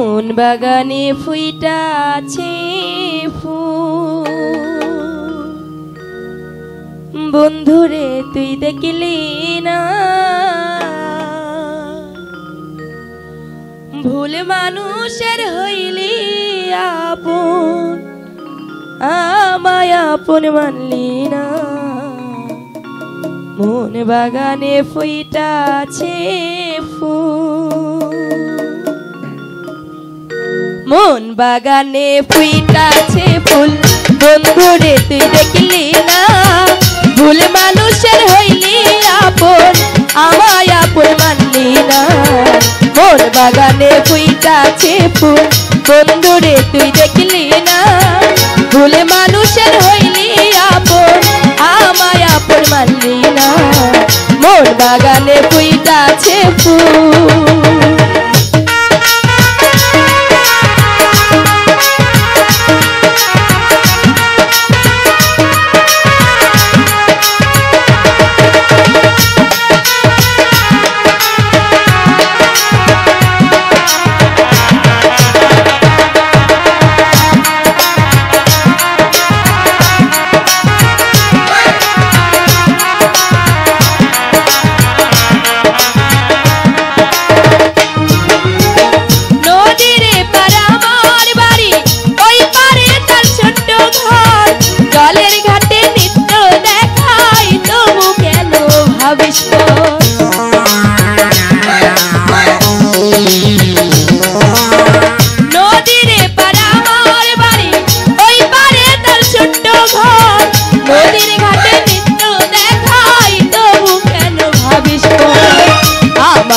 মন বাগানে ফুইটাছে ফুল। বন্ধুরে, তুই দেখলি না? ভুল মানুষের হইলি আপন, আমায় আপন মানলি না। মন বাগানে ফুইটাছে ফুল। মন বাগানে ফুইটাছে ফুল। বন্ধুরে তুই দেখলি না? ভুল মানুষের হইলি আপন, আমায় আপন মানলি না। মন বাগানে ফুইটাছে ফুল। বন্ধুরে তুই দেখলি না? ভুল মানুষের হইলি আপন, আমায় আপন মানলি না। মোর বাগানে ফুইটাছে ফুল।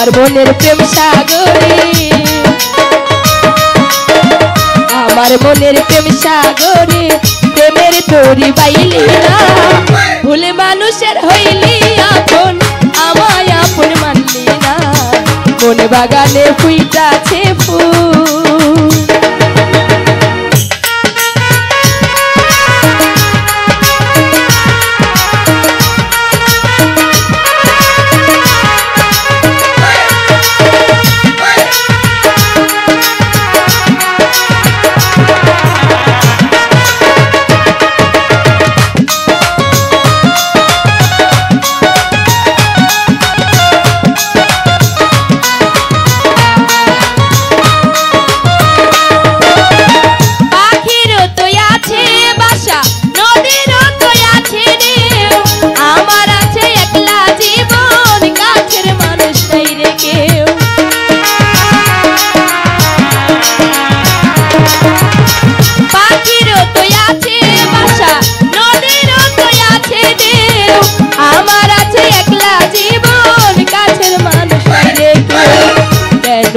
আমার বোনের প্রেম সাগরে। আমার মনের প্রেম সাগরে, প্রেমের তোরি পাইলি না। ভুলে মানুষের হইলি আপন, আমায় আপন মানলি না। মন বাগানে ফুইটাছে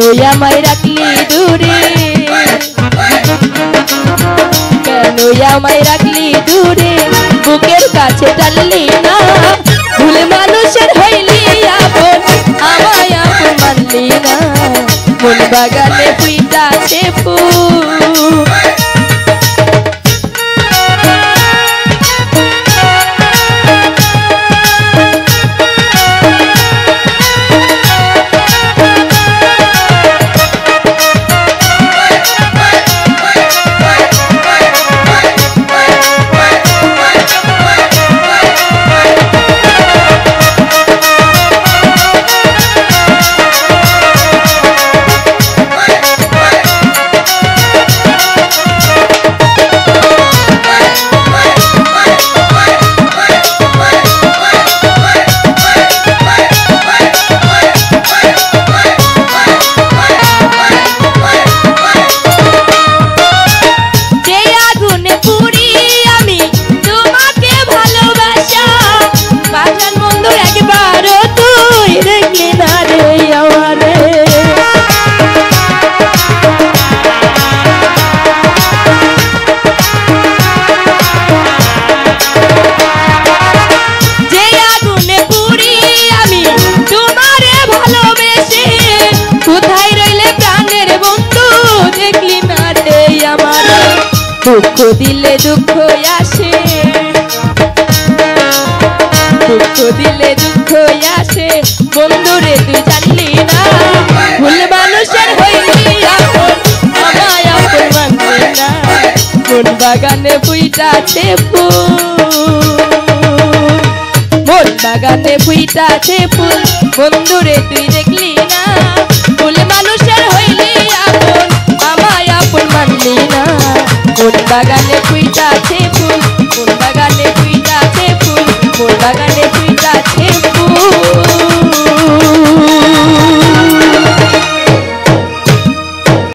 আমায় রাখলি দূরে। কেন আমায় রাখলি দূরে? বুকের কাছে টানলি না। ভুলে মানুষের হইলি আপন, আমায় আপন মানলি না। মন বাগানে ফুইটাছে ফুল। দুঃখ দিলে দুঃখ আসে। দুঃখ দিলে দুঃখ আসে। বন্ধুরে, তুই জানলি না? ভুল মানুষের হইলি আপন, আমায় আপন কোন বাগানে পুইটাছে ফুল মন বাগানে পুইটাছে ফুল বন্ধুরে, তুই দেখলি না? ভুল মানুষের হইলি But the bag on the printer.